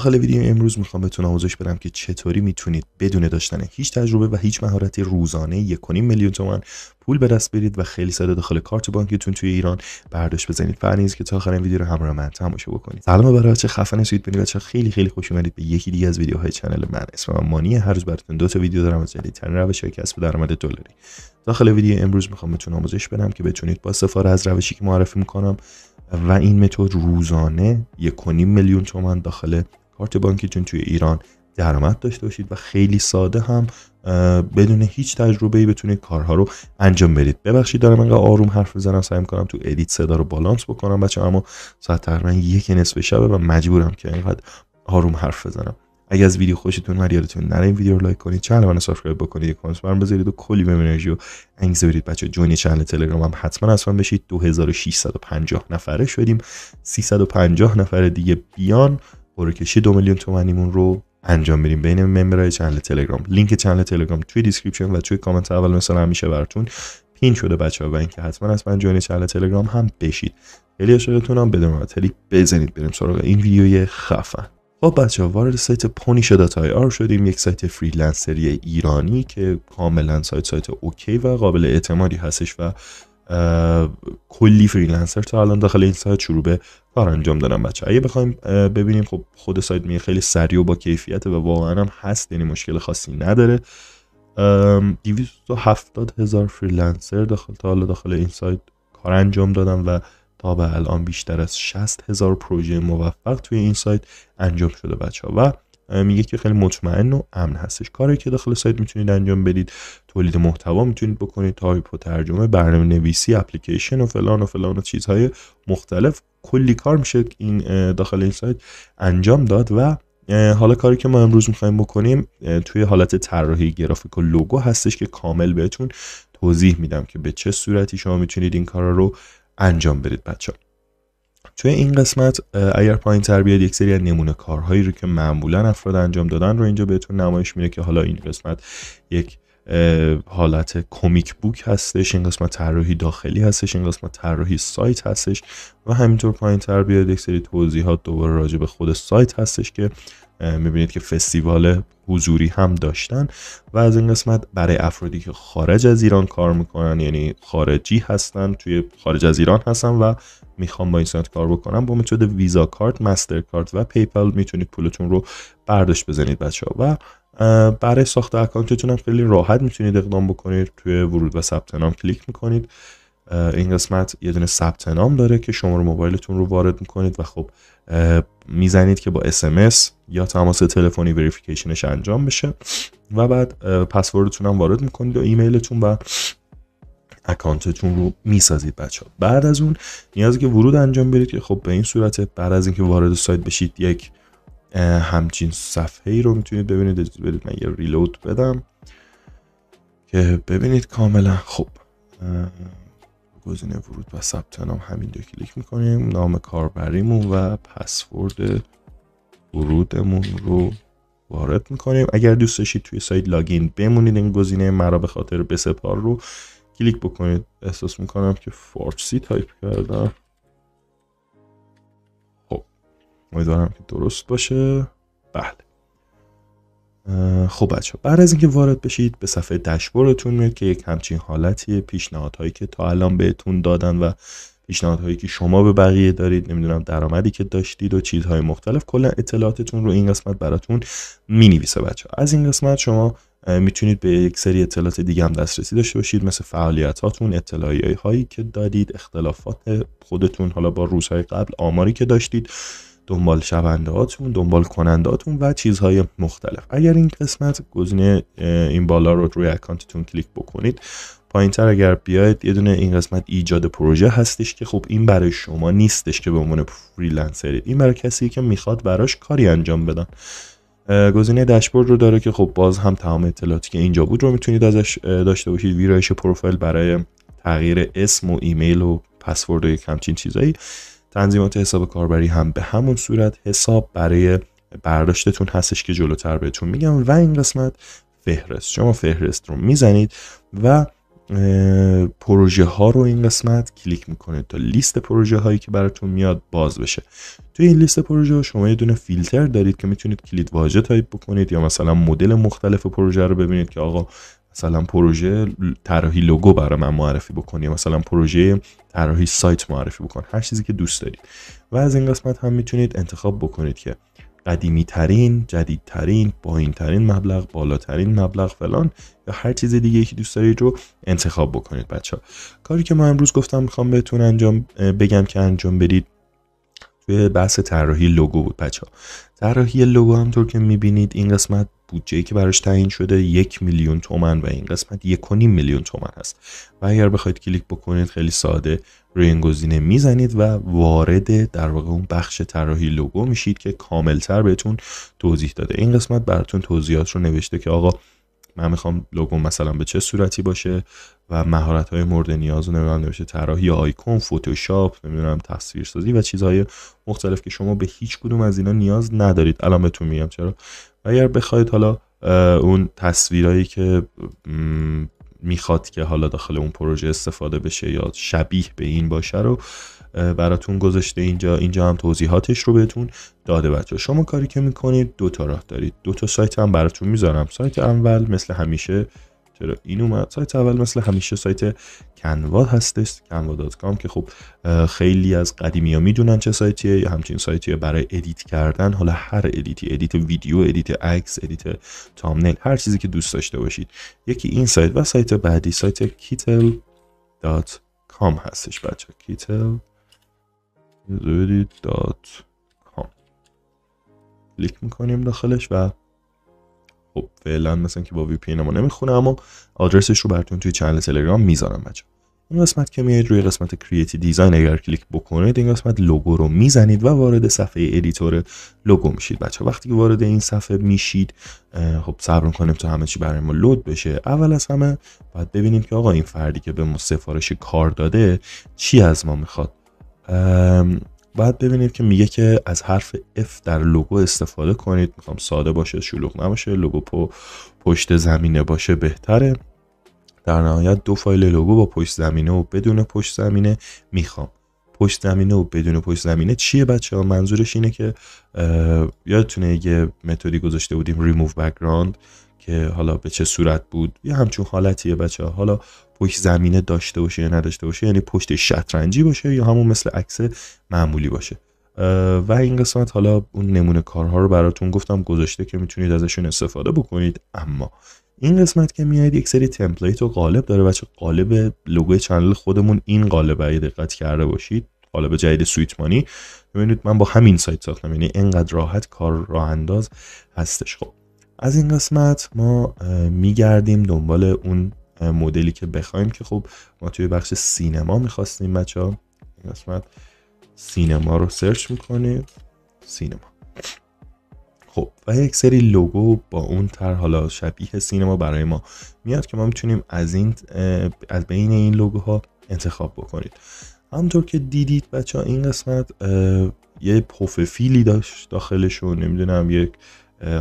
داخل ویدیو امروز می‌خوام بهتون آموزش بدم که چطوری می‌تونید بدون داشتن هیچ تجربه و هیچ مهارتی روزانه یک میلیون تومن پول به دست بیارید و خیلی ساده داخل کارت بانکیتون توی ایران برداشت بزنید. پس نیازه که تا آخر این ویدیو رو همراه من تماشا بکنید. سلام برای بچه خفن سویت بنی بچه خیلی خیلی خوش اومدید به یکی دیگه از ویدیوهای کانال من. اسم من مانی. هر روز براتون دو تا ویدیو دارم از جدیدترین روش کسب درآمد دلاری. داخل ویدیو امروز می‌خوام بهتون آموزش بدم که بتونید با استفاده از روشی که معرفی می‌کنم و این متد روزانه یک میلیون تومن داخل کارت بانکیتون توی ایران درآمد داشته باشید و خیلی ساده هم بدون هیچ تجربه ای بتونید کارها رو انجام بدید. ببخشید دارم انقدر آروم حرف بزنم سعی کنم تو edit صدا رو بالانس بکنم بچه اما ساعت تقریبا یک نصف شبه و مجبورم که اینقدر آروم حرف بزنم. اگه از ویدیو خوشتون اومد یادتون نره این ویدیو رو like کنید channel من subscribe بکنید یک کامنت برام بذارید و کلی به انرژی و انگیزه برید بچه join channel تلگرام هم حتما اصلا بشید. 2650 نفره شدیم. 350 نفر دیگه بیان. کشی دو میلیون تومنیمون رو انجام میدیم بین member ای channel تلگرام. link channel تلگرام توی description و توی کامنت اول مثلا همیشه براتون pin شده بچه ها و اینکه حتما از من join channel تلگرام هم بشید. خیلی هم بدون معطلی بزنید. بریم سراغ این ویدیوی خفن. خب بچه ها وارد سایت پونیشا dot IR شدیم. یک سایت freelancer ی ایرانی که کاملا سایت سایت OK و قابل اعتمادی هستش و کلی فریلنسر تا الان داخل این سایت شروع به کار انجام دادن. بچه‌ها اگه بخوایم ببینیم خب خود سایت میگه خیلی سریع و با کیفیت و واقعا هم هست یعنی مشکل خاصی نداره. 270 هزار فریلنسر داخل تا حالا داخل این سایت کار انجام دادن و تا به الان بیشتر از 60 هزار پروژه موفق توی این سایت انجام شده بچه ها و میگه که خیلی مطمئن و امن هستش. کاری که داخل سایت می‌تونید انجام بدید تولید محتوا می‌تونید بکنید تایپ و ترجمه برنامه نویسی اپلیکیشن و فلان و فلان و چیزهای مختلف. کلی کار میشه این داخل این سایت انجام داد و حالا کاری که ما امروز می‌خوایم بکنیم توی حالت طراحی گرافیک و لوگو هستش که کامل بهتون توضیح میدم که به چه صورتی شما می‌تونید این کار رو انجام بدید بچه توی این قسمت اگر پایین تر بیاد یک سری از نمونه کارهایی رو که معمولا افراد انجام دادن رو اینجا بهتون نمایش میده که حالا این قسمت یک حالت comic book هستش این قسمت طراحی داخلی هستش این قسمت طراحی سایت هستش و همینطور پایین تر بیاد یک سری توضیحات دوباره راجع به خود سایت هستش که می‌بینید که فستیوال حضوری هم داشتن و از این قسمت برای افرادی که خارج از ایران کار می‌کنن یعنی خارجی هستن توی خارج از ایران هستن و می‌خوام با این سایت کار بکنم با method ویزا کارت مستر کارت و پی‌پل می‌تونید پولتون رو برداشت بزنید بچه ها و برای ساخت اکانتتون هم خیلی راحت می‌تونید اقدام بکنید توی ورود و ثبت نام کلیک می‌کنید. این قسمت یه دونه ثبت نام داره که شماره موبایلتون رو وارد می‌کنید و خب می‌زنید که با SMS یا تماس تلفنی verification ش انجام بشه. و بعد پسوردتون هم وارد می‌کنید و ایمیلتون و اکانتتون رو می‌سازید بچه ها. بعد از اون نیازی که ورود انجام بدید که خب به این صورت بعد از اینکه وارد سایت بشید یک همچین صفحه ای رو می‌تونید ببینید. برید من یه reload بدم که ببینید کاملا خب گزینه ورود و ثبت نام همین دو کلیک می‌کنیم. نام کاربریمون و پسورد ورودمون رو وارد می‌کنیم. اگر دوست داشتید توی سایت login بمونید این گزینه مرا به خاطر بسپار رو کلیک بکنید. احساس می‌کنم که فارسی تایپ کردم. خب امیدوارم که درست باشه. بله. خب بچه بعد از اینکه وارد بشید به صفحه دشبورتون میاد که یک همچین حالتی پیشنهادهایی که تا الان بهتون دادن و پیشنهادهایی که شما به بقیه دارید نمی‌دونم درآمدی که داشتید و چیزهای مختلف کلا اطلاعاتتون رو این قسمت براتون می‌نویسه بچه از این قسمت شما می‌تونید به یک سری اطلاعات دیگه هم دسترسی داشته باشید مثل فعالیت هاتون اطلاعی هایی که دادید اختلافات خودتون حالا با روزهای قبل آماری که داشتید دنبال شونده هاتون دنبال کننده هاتون و چیزهای مختلف. اگر این قسمت گزینه این بالا رو روی اکانتتون کلیک بکنید پایین تر اگر بیاید یه دونه این قسمت ایجاد پروژه هستش که خب این برای شما نیستش که به عنوان فریلنسرید. این برای کسی که می‌خواد براش کاری انجام بدن. گزینه داشبورد رو داره که خب باز هم تمام اطلاعاتی که اینجا بود رو می‌تونید ازش داشته باشید. ویرایش پروفایل برای تغییر اسم و ایمیل و پسورد و یک همچین چیزایی. تنظیمات حساب کاربری هم به همون صورت. حساب برای برداشتتون هستش که جلوتر بهتون میگم. و این قسمت فهرست. شما فهرست رو می‌زنید و پروژه ها رو این قسمت کلیک می‌کنید تا لیست پروژه هایی که براتون میاد باز بشه. توی این لیست پروژه شما یه دونه فیلتر دارید که می‌تونید کلید واژه تایپ بکنید یا مثلا مدل مختلف پروژه رو ببینید که آقا مثلا پروژه طراحی لوگو برای من معرفی بکنی مثلا پروژه طراحی سایت معرفی بکن. هر چیزی که دوست دارید. و از این قسمت هم می‌تونید انتخاب بکنید که قدیمی ترین جدیدترین پایین ترین مبلغ بالاترین مبلغ فلان یا هر چیز دیگه که دوست دارید رو انتخاب بکنید بچه ها. کاری که ما امروز گفتم می‌خوام بهتون انجام بگم که انجام بدید توی بحث طراحی لوگو بود بچه طراحی لوگو همطور که می‌بینید این قسمت بودجه که براش تعیین شده یک میلیون تومن و این قسمت یک میلیون تومن هست و اگر بخواید کلیک بکنید خیلی ساده روی این گزینه می‌زنید و وارد در واقع اون بخش طراحی لوگو میشید که کاملتر بهتون توضیح داده. این قسمت براتون توضیحات رو نوشته که آقا من می‌خوام لوگو مثلا به چه صورتی باشه و مهارت های مورد نیاز رو نمی‌دونم نوشته طراحی آیکون فتوشاپ نمی‌دونم تصویرسازی و چیزهای مختلف که شما به هیچ کدوم از اینا نیاز ندارید. الان بهتون میگم چرا. و اگر بخواید حالا اون تصویرهایی که می‌خواد که حالا داخل اون پروژه استفاده بشه یا شبیه به این باشه رو براتون گذاشته. اینجا اینجا هم توضیحاتش رو بهتون داده بچه شما کاری که می‌کنید دو تا راه دارید. دو تا سایت هم براتون می‌ذارم. سایت اول مثل همیشه چرا این اومد؟ سایت اول مثل همیشه سایت Canva هستش canva.com که خب خیلی از قدیمی ها می‌دونن چه سایتیه. یا همچین سایتیه برای edit کردن. حالا هر edit ی edit ویدیو edit عکس edit thumbnail هر چیزی که دوست داشته باشید. یکی این سایت و سایت بعدی سایت kittl.com هستش بچه kittl.com. کلیک می‌کنیم داخلش و خب فعلا مثلا که با VPN ما نمی‌خونه اما آدرسش رو براتون توی چنل تلگرام می‌ذارم بچه این قسمت که میاد روی قسمت create design اگر کلیک بکنید این قسمت لوگو رو می‌زنید و وارد صفحه editor لوگو میشید. بچه وقتی که وارد این صفحه میشید خب صبر کنیم تا همه چی برای ما لود بشه. اول از همه باید ببینیم که آقا این فردی که به ما سفارش کار داده چی از ما می‌خواد؟ باید ببینید که میگه که از حرف F در لوگو استفاده کنید. می‌خوام ساده باشه شلوغ نباشه. لوگو پو پشت زمینه باشه بهتره. در نهایت دو فایل لوگو با پشت زمینه و بدون پشت زمینه می‌خوام. پشت زمینه و بدون پشت زمینه چیه بچه ها؟ منظورش اینه که یادتونه یه method ی گذاشته بودیم ریموو بکگراند که حالا به چه صورت بود؟ یه همچون حالتیه بچه ها. حالا پشت زمینه داشته باشه یا نداشته باشه یعنی پشت شطرنجی باشه یا همون مثل عکس معمولی باشه. و این قسمت حالا اون نمونه کارها رو براتون گفتم گذاشته که می‌تونید ازشون استفاده بکنید. اما این قسمت که میاد یک سری template و قالب داره. بچه قالب لوگوی چنل خودمون این قالب اگه دقت کرده باشید قالب جدید سویت مانی ببینید من با همین سایت ساختم. یعنی اینقدر راحت کار راه انداز هستش. خب از این قسمت ما میگردیم دنبال اون مدلی که بخوایم که خب ما توی بخش سینما می‌خواستیم بچه ها قسمت سینما رو سرچ می‌کنیم سینما. خب و یک سری لوگو با اون تر حالا شبیه سینما برای ما میاد که ما می‌تونیم از این از بین این لوگوها انتخاب بکنید. همطور که دیدید بچه ها این قسمت یه پروفیلی داشت داخلشون نمی‌دونم یک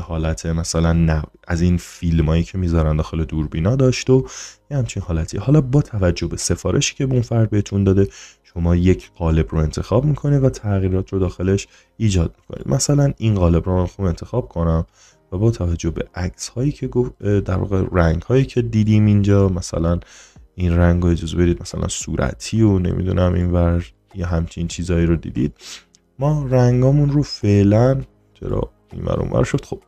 حالت مثلا نه از این فیلم هایی که می‌ذارن داخل دوربینا داشت و یه همچین حالتی. حالا با توجه به سفارشی که اون فرد بهتون داده شما یک قالب رو انتخاب می‌کنه و تغییرات رو داخلش ایجاد می‌کنید. مثلا این قالب رو من خوب انتخاب کنم و با توجه به عکس هایی که در واقع رنگ هایی که دیدیم اینجا مثلا این رنگ رو اجازه برید مثلا صورتی و نمی‌دونم این ور یه همچین چیزهایی رو دیدید. ما رنگامون رو فعلا چرا؟ این ور شد. خب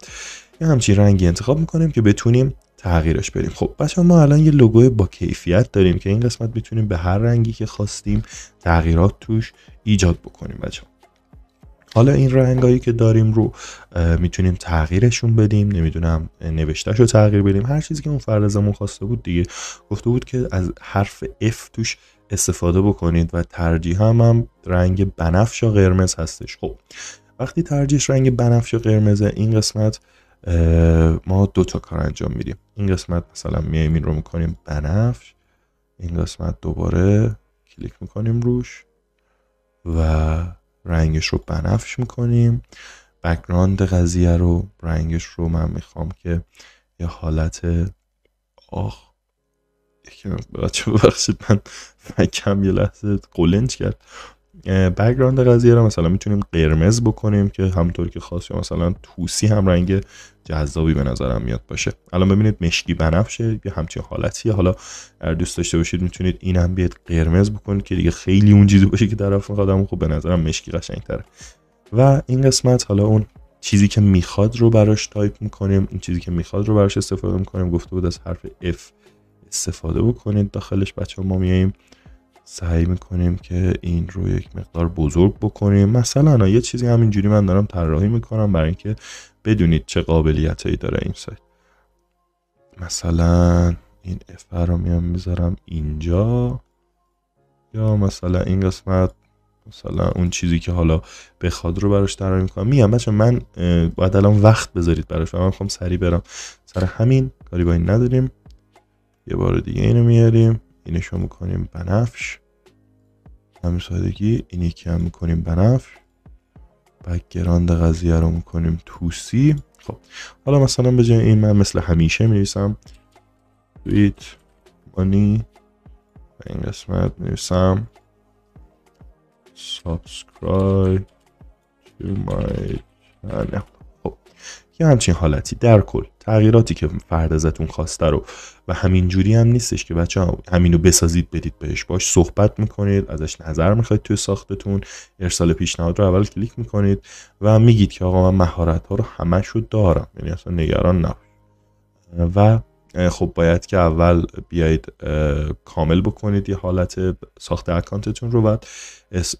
یه همچین رنگی انتخاب می‌کنیم که بتونیم تغییرش بدیم. خب بچه ما الان یه لوگوی با کیفیت داریم که این قسمت می‌تونیم به هر رنگی که خواستیم تغییرات توش ایجاد بکنیم بچه حالا این رنگایی که داریم رو می‌تونیم تغییرشون بدیم. نمی‌دونم نوشتهش رو تغییر بدیم. هر چیزی که اون فرد ازمون خواسته بود دیگه. گفته بود که از حرف F توش استفاده بکنید و ترجیح هم, هم رنگ بنفش و قرمز هستش. خب وقتی ترجیح رنگ بنفش و قرمزه این قسمت ما دو تا کار انجام میدیم. این قسمت مثلا میایم این رو می‌کنیم بنفش این قسمت دوباره کلیک می‌کنیم روش و رنگش رو بنفش می‌کنیم. بکراند قضیه رو رنگش رو من می‌خوام که یه حالت آخ بچه ببخشید من فکم یه لحظه قلنج کرد. بگراند قضیه رو مثلا می‌تونیم قرمز بکنیم که همونطور که خواست یا مثلا توسی هم رنگ جذابی به نظرم میاد باشه. الان ببینید مشکی بنفشه یه همچین حالتیه. حالا اگر دوست داشته باشید می‌تونید این هم بیاد قرمز بکنید که دیگه خیلی اون چیزی باشه که طرف می‌خواد خب به نظرم مشکی تره و این قسمت حالا اون چیزی که می‌خواد رو براش تایپ می‌کنیم این چیزی که می‌خواد رو براش استفاده می‌کنیم. گفته بود از حرف F استفاده بکنید. داخلش بچه ما میاییم سعی می‌کنیم که این رو یک مقدار بزرگ بکنیم. مثلا یه چیزی همینجوری من دارم طراحی می‌کنم برای اینکه بدونید چه قابلیت هایی داره این سایت. مثلا این F رو میام می‌ذارم اینجا. یا مثلا این قسمت مثلا اون چیزی که حالا بخواد رو براش طراحی می‌کنم. میگم بچه من باید الان وقت بذارید براش و من می‌خوام سریع برم. سر همین کاری با این نداریم. یه بار دیگه اینو میاریم. اینشو می‌کنیم بنفش. همین سادگی این یکی هم می‌کنیم بنفش. background قضیه رو می‌کنیم توسی. خب حالا مثلا به این من مثل همیشه میریسم تویت مانی و این قسمت subscribe to my channel. خب یه همچین حالتی. در کل تغییراتی که فرد ازتون خواسته رو و همین جوری هم نیستش که بچه همینو بسازید بدید بهش. باش صحبت می‌کنید ازش نظر می‌خواید توی ساختتون. ارسال پیشنهاد رو اول کلیک می‌کنید و میگید که آقا من مهارت ها رو همش رو دارم. یعنی اصلا نگران نباش. و خب باید که اول بیایید کامل بکنید یه حالت ساخت اکانتتون رو بعد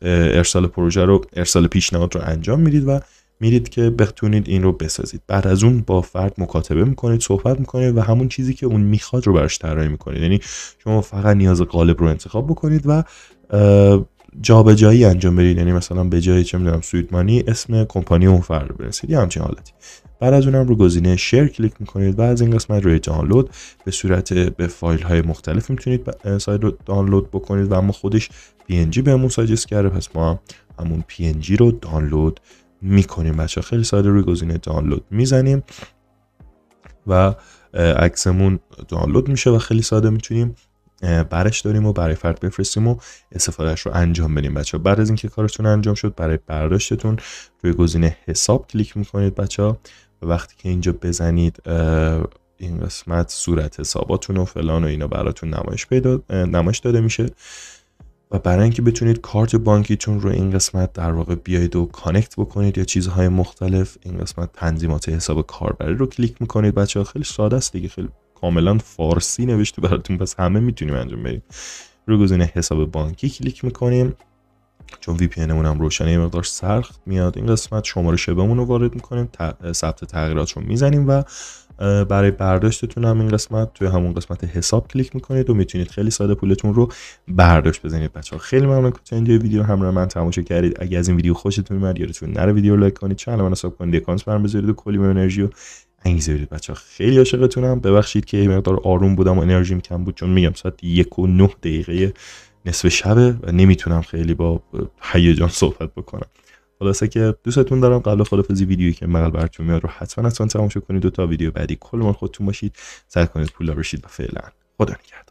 ارسال پروژه رو ارسال پیشنهاد رو انجام می‌دید و میرید که بتونید این رو بسازید. بعد از اون با فرد مکاتبه می‌کنید صحبت می‌کنید و همون چیزی که اون می‌خواد رو براش طراحی می‌کنید. یعنی شما فقط نیاز قالب رو انتخاب بکنید و جابجایی انجام بدید. یعنی مثلا به جای چه می‌دونم سویت اسم کمپانی اون فرد رو برسید یه همچین حالتی. بعد از اونم رو گزینه شیر کلیک می‌کنید و از این قسمت روی دانلود به صورت به فایل های مختلف می‌تونید سایت رو دانلود بکنید و اما خودش PNG بهمون ساجست کرده. پس ما همون PNG رو دانلود می‌کنیم بچه خیلی ساده روی گزینه دانلود می‌زنیم و عکسمون دانلود میشه و خیلی ساده می‌تونیم برش داریم و برای فرد بفرستیم و استفادهش رو انجام بدیم. بچه بعد از اینکه کارتون انجام شد برای برداشتتون روی گزینه حساب کلیک می‌کنید بچه و وقتی که اینجا بزنید این قسمت صورت حساباتون و فلان و اینا براتون نمایش پیدا نمایش داده میشه. و برای اینکه بتونید کارت بانکیتون رو این قسمت در واقع بیاید و connect بکنید یا چیزهای مختلف این قسمت تنظیمات حساب کاربری رو کلیک می‌کنید. بچه ها خیلی ساده است دیگه خیلی کاملا فارسی نوشته براتون. پس همه می‌تونیم انجام بدیم. رو گزینه حساب بانکی کلیک می‌کنیم. چون VPN هم روشنه مقدار سخت میاد. این قسمت شماره شبمون رو وارد می‌کنیم. ثبت تغییرات رو می‌زنیم و برای برداشتتون هم این قسمت. توی همون قسمت حساب کلیک می‌کنید و می‌تونید خیلی ساده پولتون رو برداشت بزنید. بچه ها خیلی ممنون که تا اینجا ویدیو همراه من تماشا کردید. اگه از این ویدیو خوشتون اومد یادتون نره ویدیو لایک کنید. channel من sub کنید. کامنت برام بذارید و کلی انرژی و انگیزه بدید. بچه ها خیلی عاشقتونم. ببخشید که مقدار آروم بودم و انرژیم کم بود چون میگم ساعت یک و نه دقیقه نصف شبه و نمی‌تونم خیلی با هیجان صحبت بکنم. خلاصه که دوستتون دارم قبل خدافزی ویدیویی که مقل براتون میاد رو حتما حتما تماشا کنید. دو تا ویدیو بعدی کل من خودتون باشید. سعی کنید پول بشید و فعلا خدا نگهدار.